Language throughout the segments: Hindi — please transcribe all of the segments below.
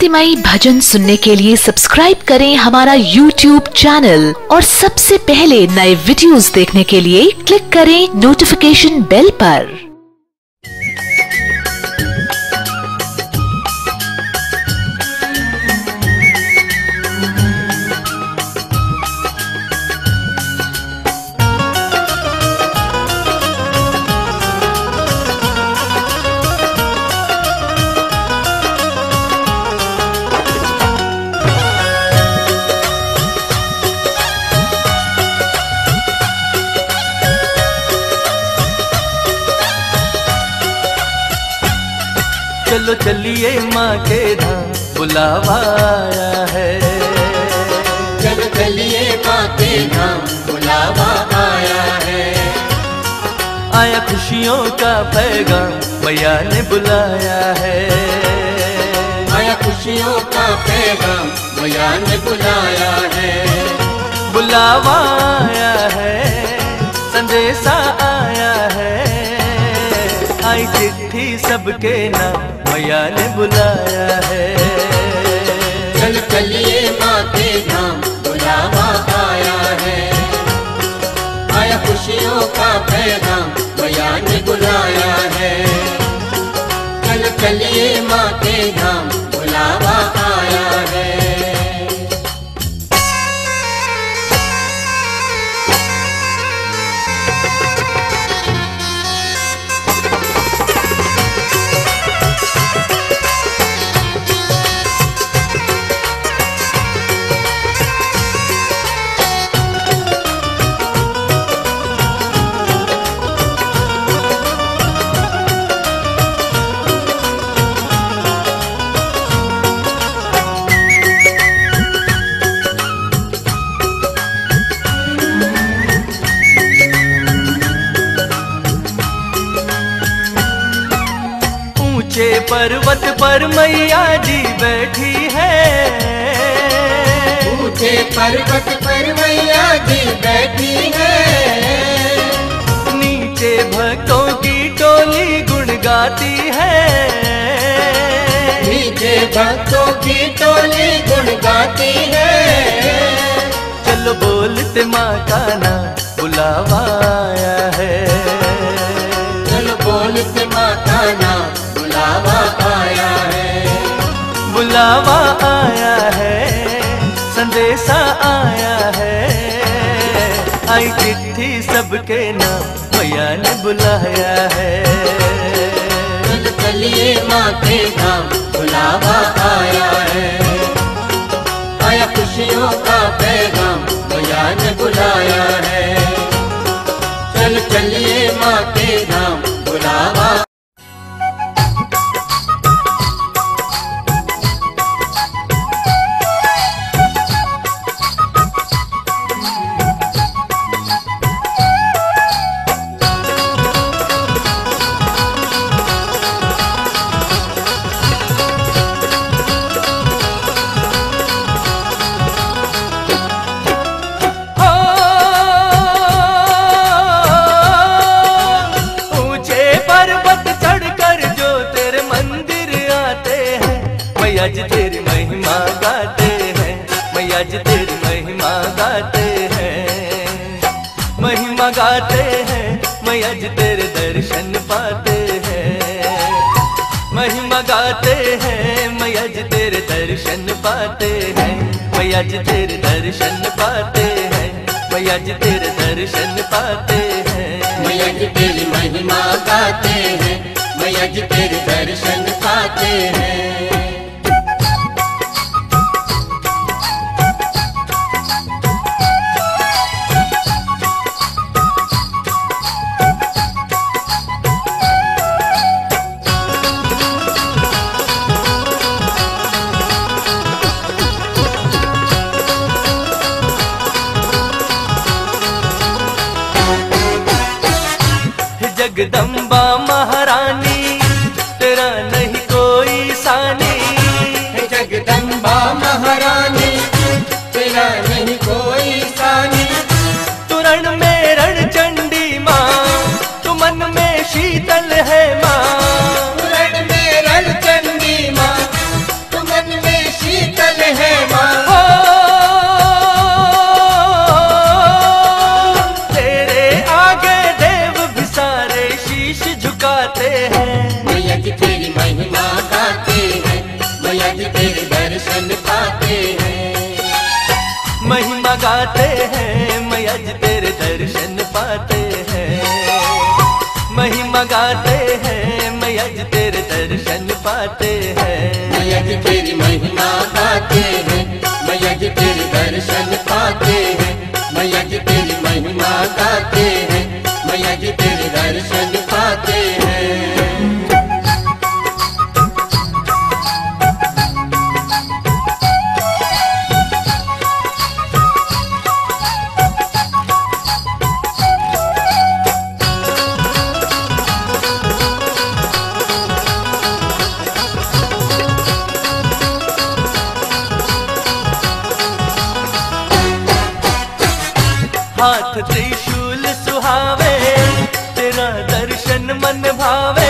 भक्तिमयी भजन सुनने के लिए सब्सक्राइब करें हमारा यूट्यूब चैनल और सबसे पहले नए वीडियोस देखने के लिए क्लिक करें नोटिफिकेशन बेल पर। चलो चलिए माँ के धाम बुलावा आया है। चल चलिए माँ के धाम बुलावा आया है। आया खुशियों का पैगाम मैया ने बुलाया है। आया खुशियों का पैगाम मैया ने बुलाया है। बुलावा आया है संदेशा आया है। आई चिट्ठी सबके नाम मैया ने बुलाया है। चल चलिए माँ के धाम, बुलावा आया है। आया खुशियों का पैगाम, मैया ने बुलाया है। चल चलिए माँ के धाम पर्वत पर मैया जी बैठी है। ऊँचे पर्वत पर मैया जी बैठी है। नीचे भक्तों की टोली गुण गाती है। नीचे भक्तों की टोली गुण गाती है। चलो बोलते माँ का नाम बुलावा आया है। बुलावा आया है, संदेशा आया है। आई चिट्ठी सबके नाम मैया ने बुलाया है। चल चलिए माँ के धाम बुलावा आया है। आया खुशियों का पैगाम मैया ने बुलाया है। मैया जी तेरी महिमा गाते हैं। महिमा गाते हैं मैया जी तेरे दर्शन पाते हैं। महिमा गाते हैं मैया जी तेरे दर्शन पाते हैं। मैया जी तेरे दर्शन पाते हैं मैया जी तेरे दर्शन पाते हैं। मैया जी तेरी महिमा गाते हैं मैया जी तेरे दर्शन पाते हैं। जगदम्बा महारानी आज तेरे दर्शन पाते हैं। महिमा गाते हैं मैया तेरे दर्शन पाते हैं। मैया तेरी महिमा गाते हैं मैया जी तेरे दर्शन त्रिशूल सुहावे तेरा दर्शन मन भावे।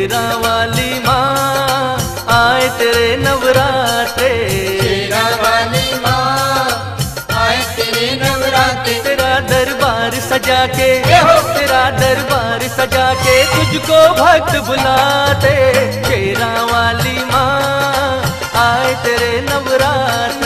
शेरा वाली माँ आए तेरे नवराते तेरा वाली माँ आए तेरे नवराते तेरा दरबार सजा के तेरा दरबार सजा के तुझको भक्त बुलाते। शेरा वाली माँ आए तेरे नवराते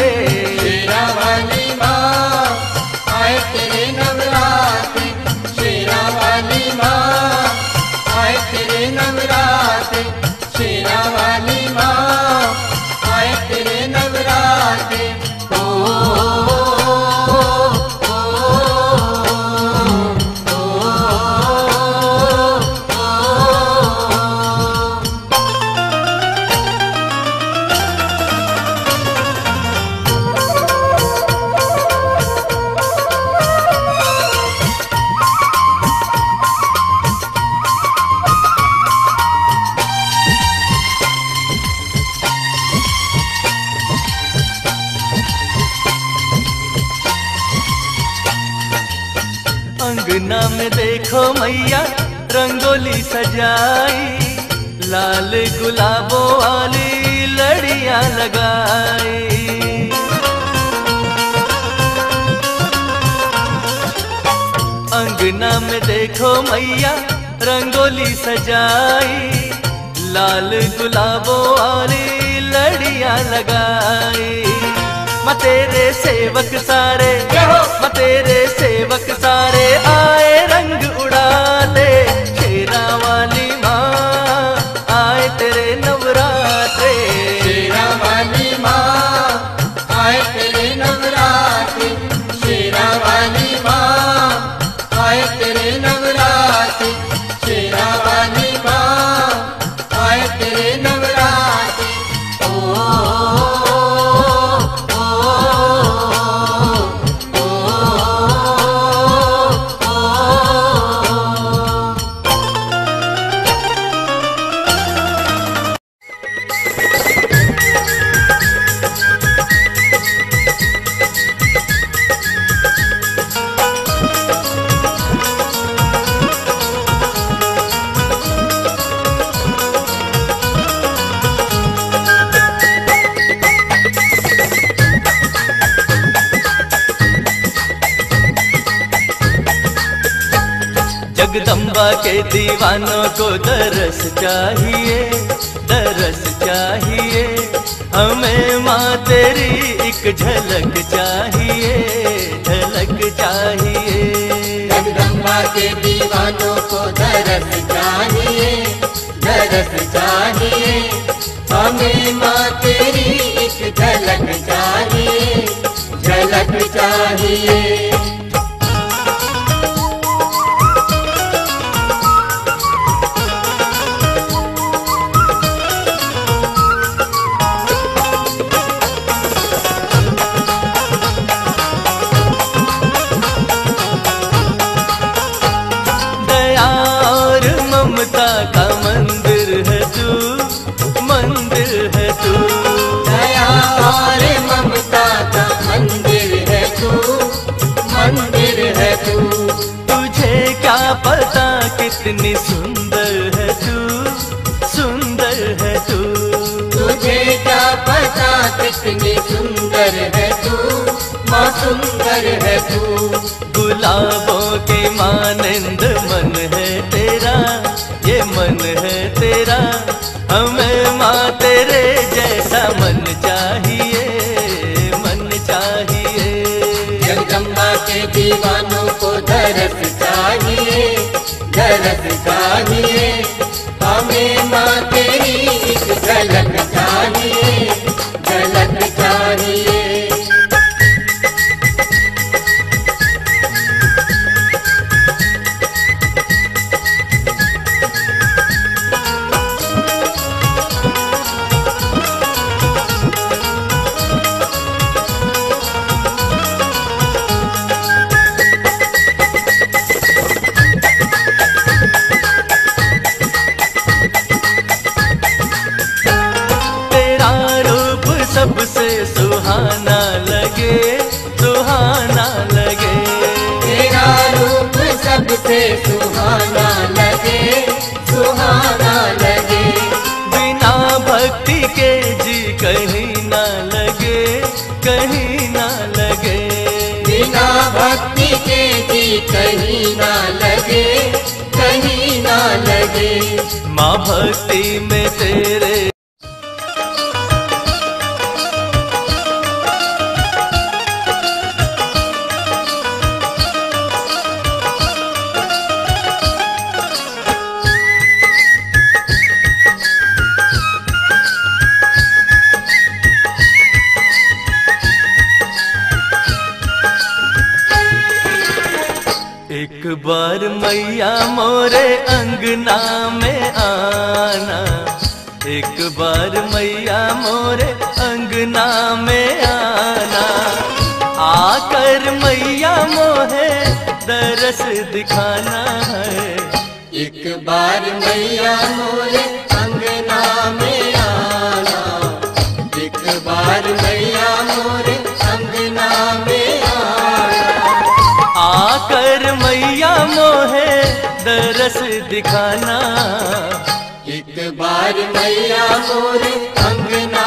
सजाई, लाल गुलाबों वाली लड़ियाँ लगाई। मतेरे तेरे सेवक सारे मतेरे तेरे सेवक सारे, आए रंग उड़ाते दीवानों को दरस चाहिए दरस चाहिए। हमें माँ तेरी एक झलक चाहिए झलक चाहिए। जगदम्बा के दीवानों को दरस चाहिए दरस चाहिए। हमें माँ तेरी एक झलक चाहिए झलक चाहिए। कितनी सुंदर है तू सुंदर है तू। तुझे क्या पता कितनी सुंदर है तू माँ सुंदर है तू। गुलाबों के मानंद मन है तेरा ये मन है तेरा। हमें माँ तेरे जैसा मन चाहिए। दरस चाहिए के कहीं ना लगे कहीं ना लगे। माँ भक्ति में अंगना में आना। एक बार मैया मोरे अंगना में आना। आकर मैया मोहे दरस दिखाना है। एक बार मैया मोरे अंगना में आना। एक बार मैया मोरे दिखाना। एक बार मैया मोरे अंगना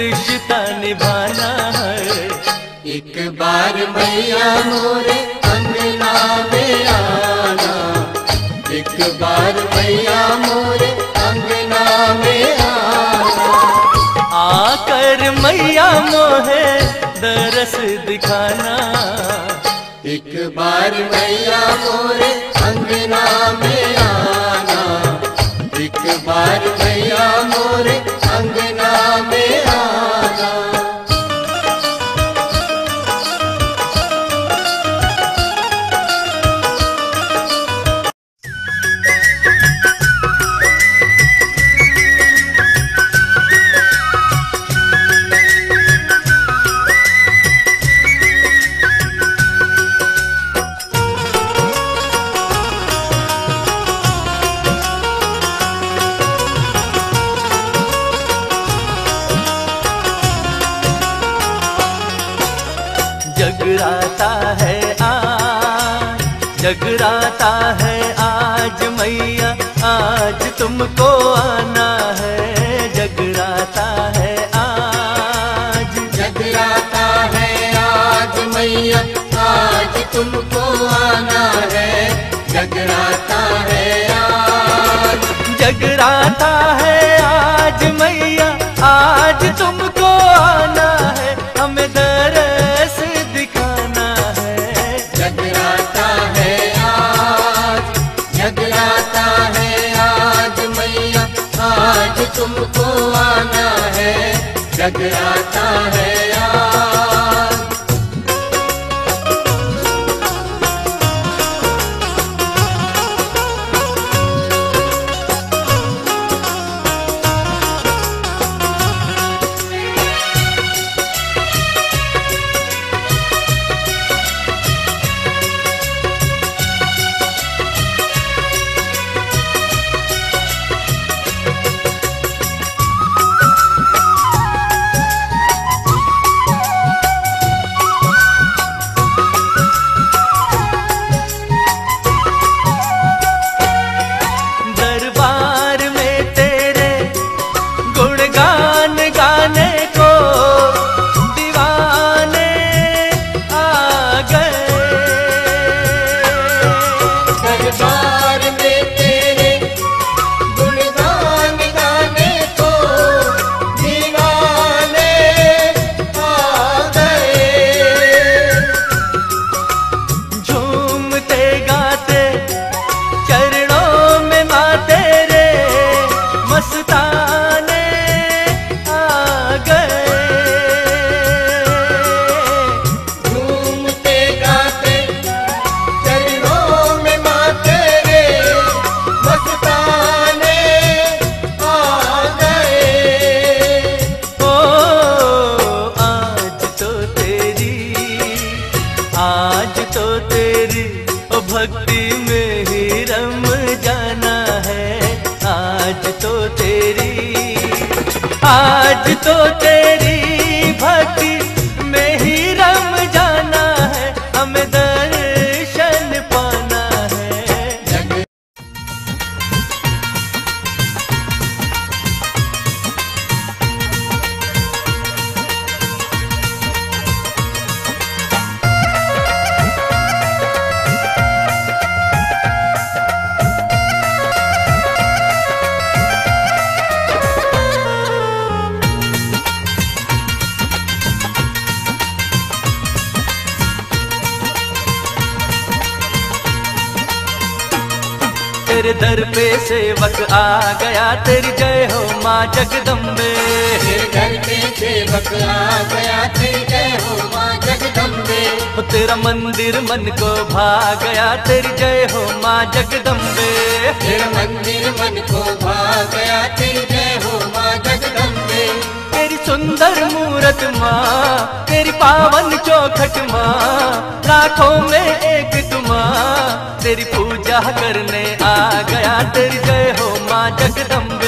रिश्ता निभाना है। एक बार मैया मोरे अंगना में आना। एक बार मैया मोरे अंगना में आना। आकर मैया मोहे दरस दिखाना। एक बार मैया मोरे जगराता है। पे सेवक आ गया तेरी जय हो माँ जगदम्बे। तेरे घर पे सेवक आ गया तेरी जय हो माँ जगदम्बे। तेरा मंदिर मन को भा गया तेरी जय हो माँ जगदम्बे। तेरा मंदिर मन को भा गया तेरी जय हो माँ जगदम्बे। तेरी सुंदर मूरत माँ तेरी पावन चौखट माँ लाखों में एक तुमा तेरी पूजा करने आ गया तेरी जय हो माँ जगदम्बे।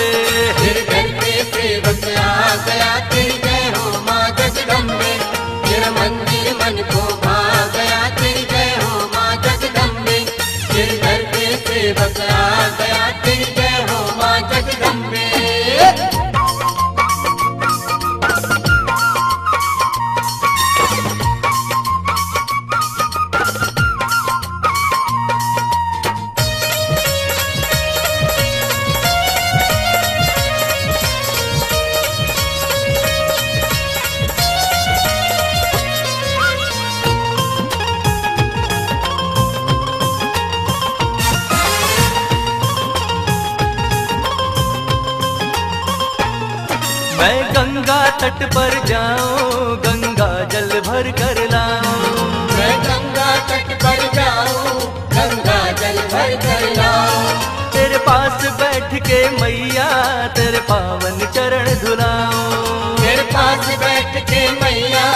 तट पर जाओ गंगा जल भर कर लाओ। मैं गंगा तट पर जाओ गंगा जल भर कर लाओ तेरे पास बैठ के मैया तेरे पावन चरण धुलाओ। तेरे पास बैठ के मैया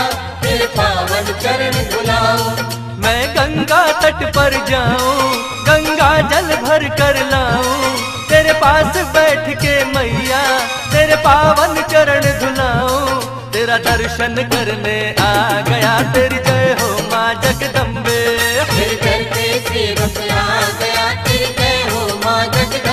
तेरे पावन चरण धुलाओ। मैं गंगा तट पर जाऊँ गंगा जल भर कर लाऊं। तेरे पास बैठ के मैया तेरे पावन चरण धुलाऊं तेरा दर्शन करने आ गया। तेरी जय हो माँ जगदम्बे। तेरे जय हो माँ जगदम्बे।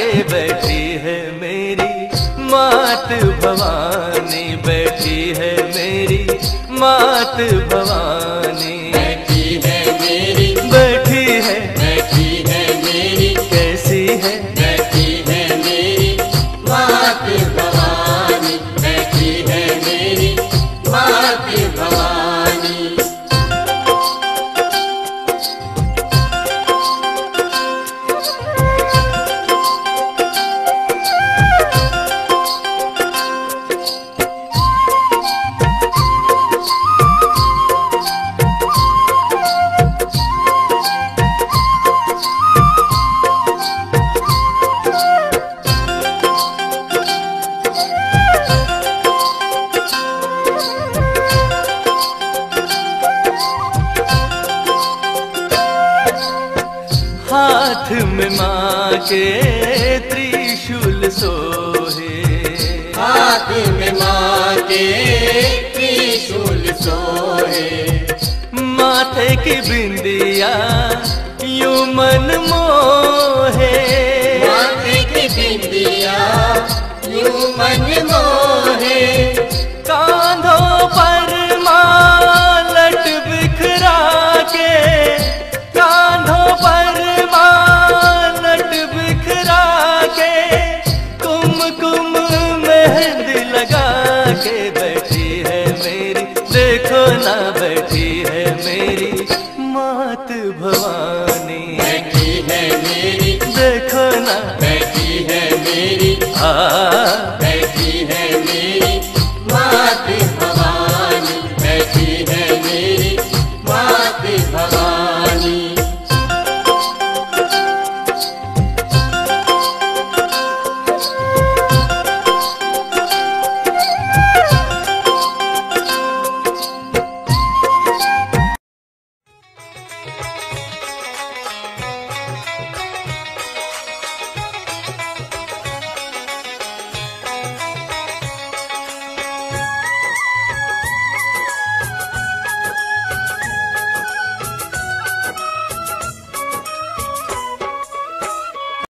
के बैठी है मेरी मात भवानी बैठी है मेरी मात भवानी। हाथ में माँ के त्रिशूल सोहे। हाथ में माँ के त्रिशूल सोहे। माथे की बिंदिया यू मन मोहे। माथे की बिंदिया यूँ मन मोहे। कांधों पर देखो ना बैठी है मेरी मात भवानी। बैठी है मेरी। देखो ना। बैठी है मेरी। है।